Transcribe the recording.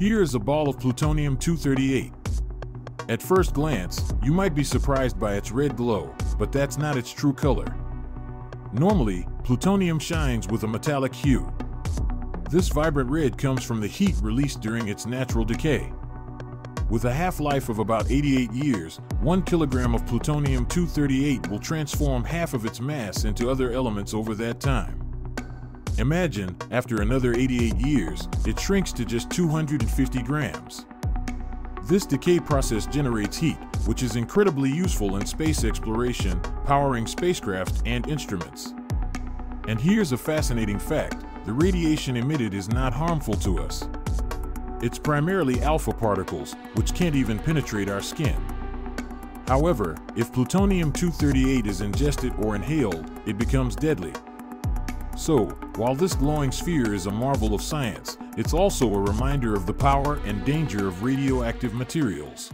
Here is a ball of plutonium-238. At first glance, you might be surprised by its red glow, but that's not its true color. Normally, plutonium shines with a metallic hue. This vibrant red comes from the heat released during its natural decay. With a half-life of about 88 years, one kilogram of plutonium-238 will transform half of its mass into other elements over that time. Imagine, after another 88 years, it shrinks to just 250 grams. This decay process generates heat, which is incredibly useful in space exploration, powering spacecraft and instruments. And here's a fascinating fact, the radiation emitted is not harmful to us. It's primarily alpha particles, which can't even penetrate our skin. However, if plutonium-238 is ingested or inhaled, it becomes deadly. So, while this glowing sphere is a marvel of science, it's also a reminder of the power and danger of radioactive materials.